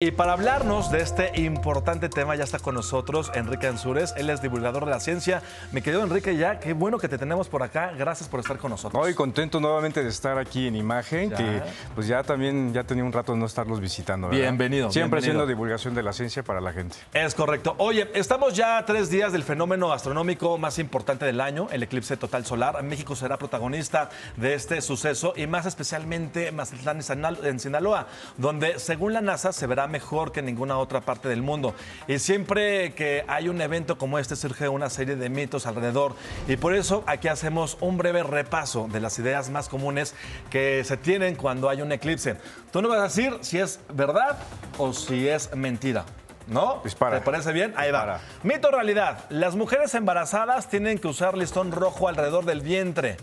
Y para hablarnos de este importante tema ya está con nosotros Enrique Ansures, él es divulgador de la ciencia. Mi querido Enrique, ya qué bueno que te tenemos por acá, gracias por estar con nosotros. Hoy contento nuevamente de estar aquí en imagen, que pues ya también ya tenía un rato de no estarlos visitando. ¿verdad? Bienvenido. Siempre bienvenido. haciendo divulgación de la ciencia para la gente. Es correcto. Oye, estamos ya a tres días del fenómeno astronómico más importante del año, el eclipse total solar. México será protagonista de este suceso y más especialmente Mazatlán en Sinaloa, donde según la NASA se verá mejor que en ninguna otra parte del mundo. Y siempre que hay un evento como este surge una serie de mitos alrededor y por eso aquí hacemos un breve repaso de las ideas más comunes que se tienen cuando hay un eclipse. Tú no vas a decir si es verdad o si es mentira. ¿No? Dispara. ¿Te parece bien? Ahí va. Dispara. Mito o realidad. Las mujeres embarazadas tienen que usar listón rojo alrededor del vientre.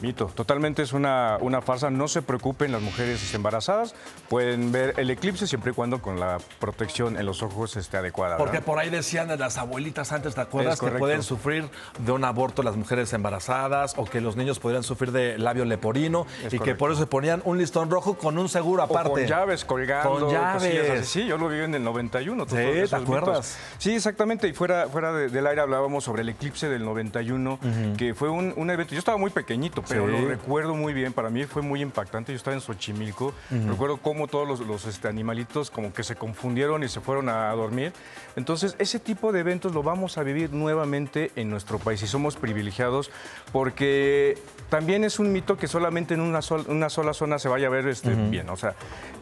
Mito, totalmente es una, una farsa. No se preocupen las mujeres embarazadas, pueden ver el eclipse siempre y cuando con la protección en los ojos esté adecuada. Porque ¿verdad? por ahí decían de las abuelitas antes, ¿te acuerdas? Que pueden sufrir de un aborto las mujeres embarazadas o que los niños podrían sufrir de labio leporino y que por eso se ponían un listón rojo con un seguro O aparte. con llaves colgando. Con llaves. Sí, yo lo viví en el 91. todos Sí, ¿te esos mitos. acuerdas? Sí, exactamente. Y fuera, fuera de- del aire hablábamos sobre el eclipse del 91, que fue un, un evento. Yo estaba muy pequeñito, pero Sí. lo recuerdo muy bien. Para mí fue muy impactante. Yo estaba en Xochimilco. Recuerdo cómo todos los, los, este, animalitos como que se confundieron y se fueron a, dormir. Entonces, ese tipo de eventos lo vamos a vivir nuevamente en nuestro país y somos privilegiados porque también es un mito que solamente en una, sol- una sola zona se vaya a ver este, bien. O sea,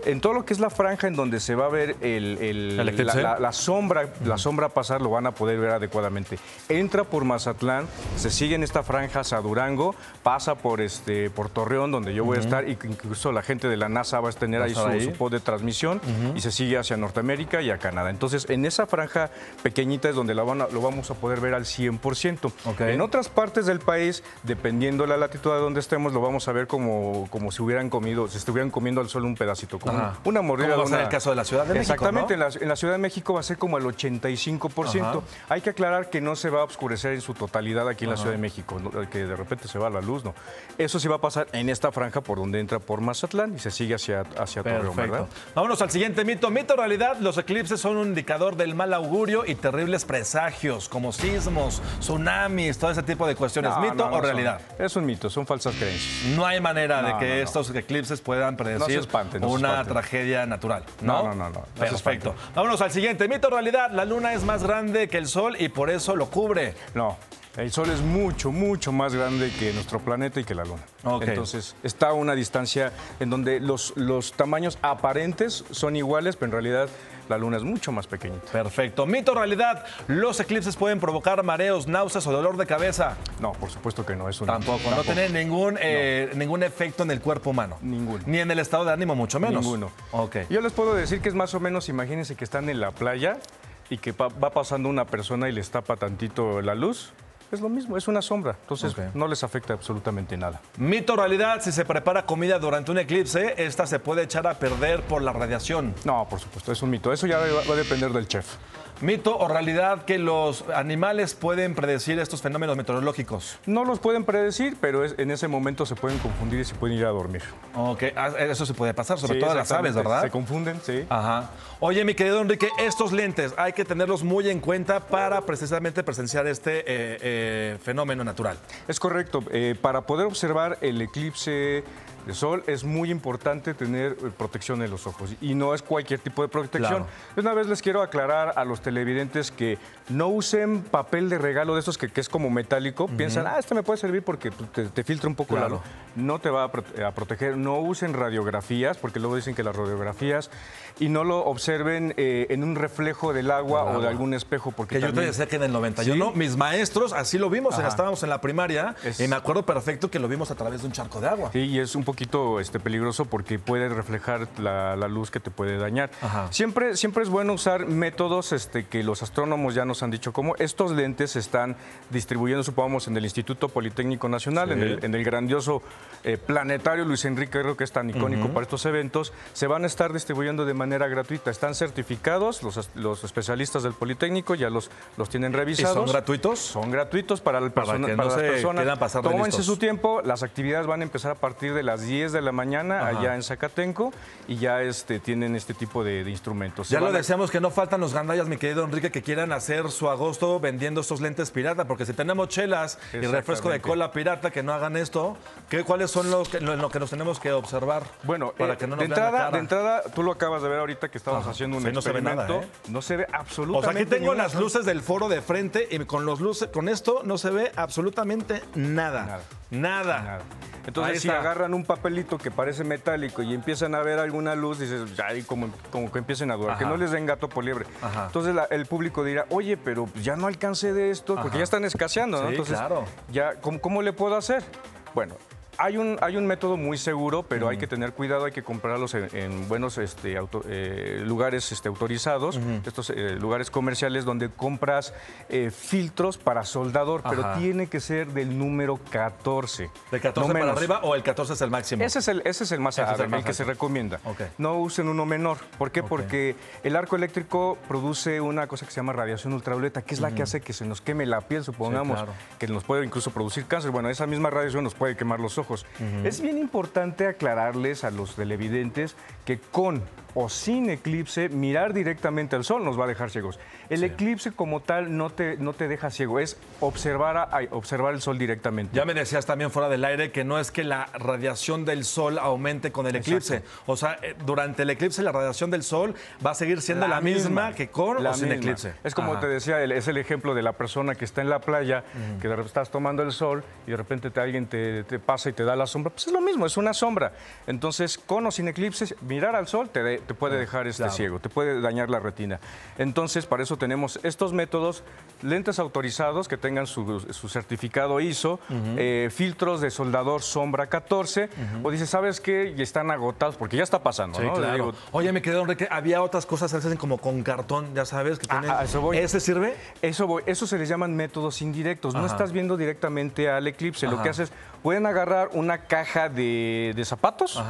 en todo lo que es la franja en donde se va a ver el, el- ¿El la, la- la sombra, la sombra pasar, lo van a poder ver adecuadamente. Entra por Mazatlán, se sigue en esta franja hacia Durango, pasa por este por Torreón, donde yo voy a estar, y que incluso la gente de la NASA va a tener ahí su, ahí. su pod de transmisión y se sigue hacia Norteamérica y a Canadá. Entonces, en esa franja pequeñita es donde la van a- lo vamos a poder ver al 100%. Ok. En otras partes del país, dependiendo la latitud de donde estemos, lo vamos a ver como, como si hubieran comido, si estuvieran comiendo al sol un pedacito, como Ajá. una mordida. ¿Cómo va a ser el caso de la Ciudad de México, Exactamente, no? en, la, en la Ciudad de México va a ser como el 85%. Ajá. Hay que aclarar que no se va a oscurecer en su totalidad aquí en la Ciudad de México, que de repente se va la luz, ¿no? Eso sí va a pasar en esta franja por donde entra por Mazatlán y se sigue hacia, hacia Torreón, ¿verdad? Vámonos al siguiente mito. Mito realidad, los eclipses son un indicador del mal augurio y terribles presagios, como sismos, tsunamis, todo ese tipo de cuestiones. No, ¿Mito no, no o son- realidad? es un mito, son falsas creencias. No hay manera de que estos eclipses puedan predecir una tragedia natural. ¿no? No, no, no, Perfecto. Vámonos al siguiente. Mito realidad, la luna es más grande que el sol y por eso lo cubre. No, el Sol es mucho, mucho más grande que nuestro planeta y que la Luna. Ok. Entonces, está a una distancia en donde los, los tamaños aparentes son iguales, pero en realidad la Luna es mucho más pequeñita. Perfecto. Mito realidad, los eclipses pueden provocar mareos, náuseas o dolor de cabeza. No, por supuesto que no, es un Tampoco, no tiene ningún, eh, ningún efecto en el cuerpo humano. Ninguno. Ni en el estado de ánimo, mucho menos. Ninguno. Ok. Yo les puedo decir que es más o menos, imagínense que están en la playa y que va pasando una persona y les tapa tantito la luz. Es lo mismo, es una sombra. Entonces no les afecta absolutamente nada. Mito realidad, si se prepara comida durante un eclipse, esta se puede echar a perder por la radiación. No, por supuesto, es un mito. Eso ya va a depender del chef. Mito o realidad que los animales pueden predecir estos fenómenos meteorológicos. No los pueden predecir, pero es- en ese momento se pueden confundir y se pueden ir a dormir. Ok, ah, eso se puede pasar, sobre Sí, todo las aves. ¿verdad? Se confunden, sí. Ajá. Oye, mi querido Enrique, estos lentes hay que tenerlos muy en cuenta para precisamente presenciar este eh, eh, fenómeno natural. Es correcto. Eh, para poder observar el eclipse de sol es muy importante tener eh, protección en los ojos y no es cualquier tipo de protección. Claro. Una vez les quiero aclarar a los televidentes que no usen papel de regalo de esos que, que es como metálico. Piensan, ah, este me puede servir porque pues, te, te filtra un poco Claro. la luz. No te va a, prote- a proteger. No usen radiografías porque luego dicen que las radiografías y no lo observen eh, en un reflejo del agua o de algún espejo porque Que yo te decía que en el 91, mis maestros, así lo vimos, estábamos en la primaria Es- y me acuerdo perfecto que lo vimos a través de un charco de agua. Sí, y es un poquito este, peligroso porque puede reflejar la, la luz que te puede dañar. Ajá. Siempre, siempre es bueno usar métodos este, que los astrónomos ya nos han dicho, como estos lentes se están distribuyendo, supongamos, en el Instituto Politécnico Nacional, en, el, en el grandioso eh, planetario Luis Enrique Guerrero, que es tan icónico para estos eventos, se van a estar distribuyendo de manera gratuita. Están certificados, los, los especialistas del Politécnico ya los, los tienen ¿Y revisados. son gratuitos? Son gratuitos para, el Para persona- para las personas. Tómense listos. su tiempo. Las actividades van a empezar a partir de las 10 de la mañana allá en Zacatenco y ya este, tienen este tipo de, instrumentos. Ya lo decíamos que no faltan los gandallas, mi querido Enrique, que quieran hacer su agosto vendiendo estos lentes pirata, porque si tenemos chelas y refresco de cola pirata que no hagan esto, ¿qué, ¿cuáles son los que, lo, que nos tenemos que observar? Bueno, para eh, que no nos de, entrada, de entrada, tú lo acabas de ver ahorita que estamos haciendo un experimento. No se ve nada, ¿eh? No se ve absolutamente O sea, aquí tengo las luces del foro de frente y con los luces, con esto no se ve absolutamente nada. Nada. nada. Entonces, si agarran un papelito que parece metálico y empiezan a ver alguna luz, dices, ya, como, como que empiecen a dudar, que no les den gato por liebre. Entonces, el público dirá, oye, pero ya no alcancé de esto, porque ya están escaseando, ¿no? Entonces, claro. ya, ¿cómo le puedo hacer? Bueno, hay un, hay un método muy seguro, pero hay que tener cuidado, hay que comprarlos en, buenos este, eh, lugares este, autorizados, estos eh, lugares comerciales donde compras eh, filtros para soldador, pero tiene que ser del número 14. ¿De 14 para arriba o el 14 es el máximo? Ese es el, ese es el más alto, el, que se recomienda. No usen uno menor. ¿Por qué? Porque el arco eléctrico produce una cosa que se llama radiación ultravioleta, que es la que hace que se nos queme la piel, supongamos, que nos puede incluso producir cáncer. Bueno, esa misma radiación nos puede quemar los ojos. Es bien importante aclararles a los televidentes que con o sin eclipse, mirar directamente al sol nos va a dejar ciegos. El eclipse como tal no te, no te deja ciego, es observar, a, observar el sol directamente. Ya me decías también fuera del aire que no es que la radiación del sol aumente con el eclipse. O sea, eh, durante el eclipse la radiación del sol va a seguir siendo la, misma, que con la o sin eclipse. Es como te decía, es el ejemplo de la persona que está en la playa, que estás tomando el sol y de repente te, alguien te, te, pasa y te da la sombra. Pues es lo mismo, es una sombra. Entonces, con o sin eclipse, mirar al sol te, te puede dejar este ciego, te puede dañar la retina. Entonces, para eso tenemos estos métodos, lentes autorizados que tengan su, certificado ISO, eh, filtros de soldador sombra 14, o dice, ¿sabes qué? Y están agotados, porque ya está pasando, ¿no? Oye, me quedó, Enrique, había otras cosas, se hacen como con cartón, ya sabes, que ah, eso voy. ¿Ese sirve? Eso voy. Eso se les llaman métodos indirectos. No estás viendo directamente al eclipse. Lo que haces, pueden agarrar una caja de, zapatos,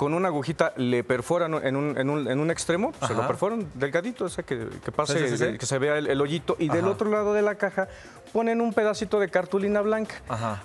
con una agujita le perforan en un, en un, en un extremo, se lo perforan delgadito, o sea, que, pase, que se vea el, hoyito, y del otro lado de la caja ponen un pedacito de cartulina blanca,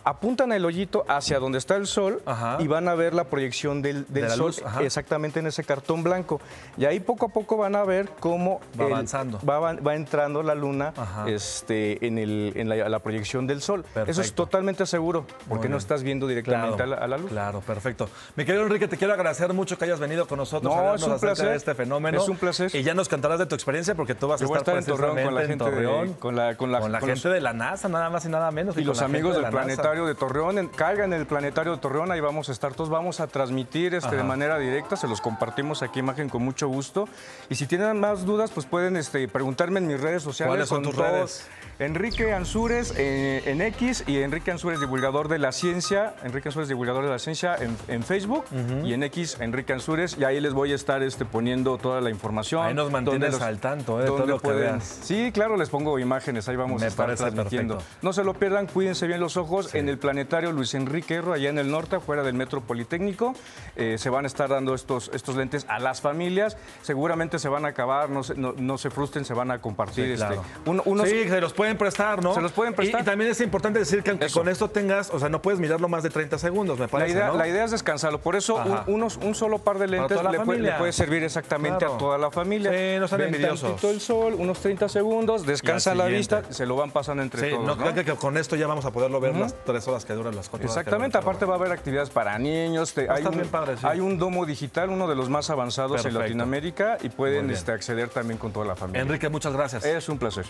apuntan el hoyito hacia donde está el sol y van a ver la proyección del, sol exactamente en ese cartón blanco. Y ahí poco a poco van a ver cómo va avanzando. Va, entrando la luna este, en, el, en la, proyección del sol. Eso es totalmente seguro, porque no estás viendo directamente a, la, luz. Claro, perfecto. Mi querido Enrique, te quiero agradecer mucho que hayas venido con nosotros no, a es un placer. de este fenómeno. Es un placer. Y ya nos contarás de tu experiencia porque tú vas a estar, en Torreón con la gente, de, con la, con la, gente de la NASA, nada más y nada menos. Y, los amigos del Planetario de Torreón, caigan en el Planetario de Torreón, ahí vamos a estar todos, vamos a transmitir este, de manera directa, se los compartimos aquí imagen con mucho gusto. Y si tienen más dudas, pues pueden este, preguntarme en mis redes sociales. ¿Cuáles son tus redes? Enrique Ansúrez eh, en X y Enrique Ansúrez Divulgador de la Ciencia, Enrique Ansúrez Divulgador de la Ciencia en, Facebook y en X Enrique Ansúrez y ahí les voy a estar este, poniendo toda la información. Ahí nos mantienes al tanto de todo lo que veas. Sí, claro, les pongo imágenes, ahí vamos a estar transmitiendo. No se lo pierdan, cuídense bien los ojos en el planetario Luis Enrique Erro, allá en el norte, fuera del Metro Politécnico. Eh, se van a estar dando estos, estos lentes a las familias. Seguramente se van a acabar, no se, no, se frustren, se van a compartir. Sí, este, unos, sí, se los pueden prestar, ¿no? Se los pueden prestar. Y, también es importante decir que aunque con esto tengas, o sea, no puedes mirarlo más de 30 segundos, me parece. La idea, ¿no? la idea es descansarlo. Por eso, un, un solo par de lentes le puede, servir exactamente a toda la familia. Sí, no sean envidiosos. el sol, unos 30 segundos, descansa la vista, se lo van pasando entre todos. No, creo que con esto ya vamos a poderlo ver las tres horas que duran las cuatro Exactamente, aparte va a haber actividades para niños. hay, un, hay un domo digital, uno de los más avanzados en Latinoamérica, y pueden este, acceder también con toda la familia. Enrique, muchas gracias. Es un placer.